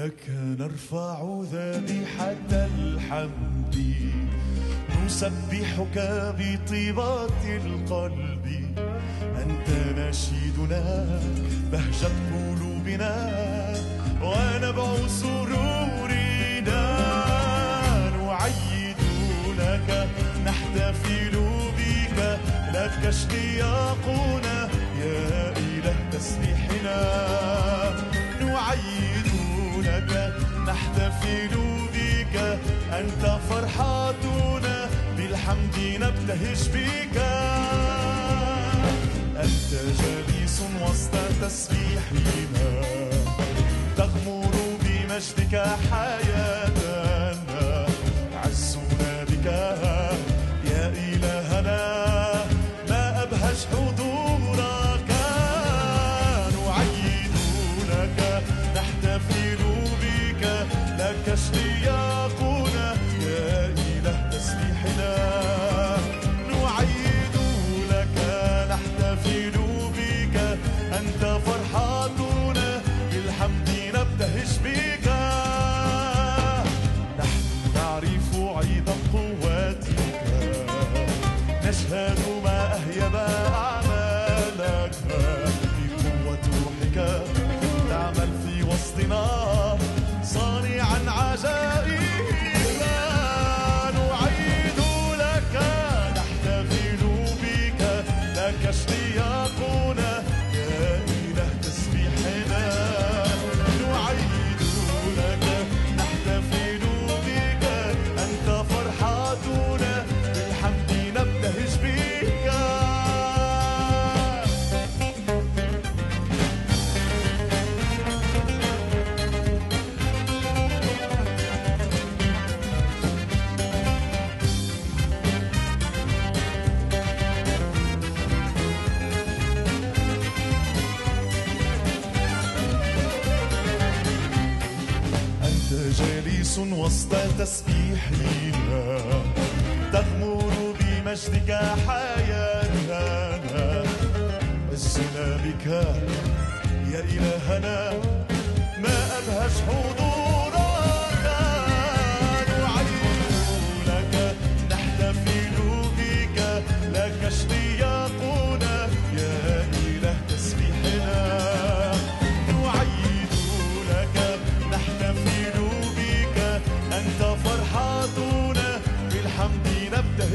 لك نرفع ذبيحة الحمد. نسبحك بطيبات القلب. أنت نشيدنا بهجة قلوبنا ونبع سرورنا. نعيد لك نحتفل بك لك اشتياقنا. يا إله تسبيحنا. نعيد لك نحتفل بك. أنت فرحاتنا بالحمد نبتهج بك. أنت جليس وسط تسبيحنا. تغمر بمجدك حياتنا لك اشتياقنا يا إله تسبيحنا. نعيد لك نحتفل بك. أنت فرحاتنا بالحمد نبتهج بك. نحن نعرف عيدا قواتك نشهد ما أهيب أعمالك. بقوة روحك. وسط تسبيحنا تغمر بمجدك حياتنا. عزنا بك يا إلهنا.